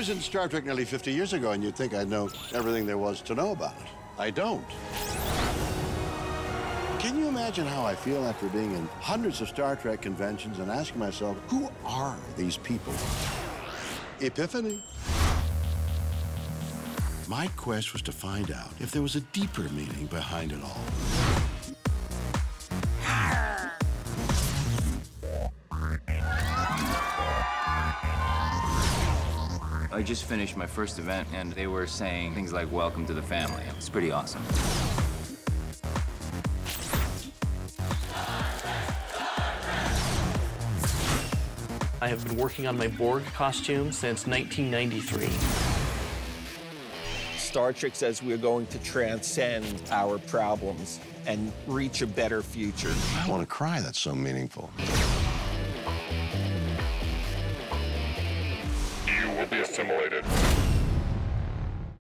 was in Star Trek nearly 50 years ago, and you'd think I'd know everything there was to know about it. I don't. Can you imagine how I feel after being in hundreds of Star Trek conventions and asking myself, who are these people? Epiphany. My quest was to find out if there was a deeper meaning behind it all. I just finished my first event, and they were saying things like, welcome to the family. It's pretty awesome. I have been working on my Borg costume since 1993. Star Trek says we're going to transcend our problems and reach a better future. I want to cry. That's so meaningful. Will be assimilated.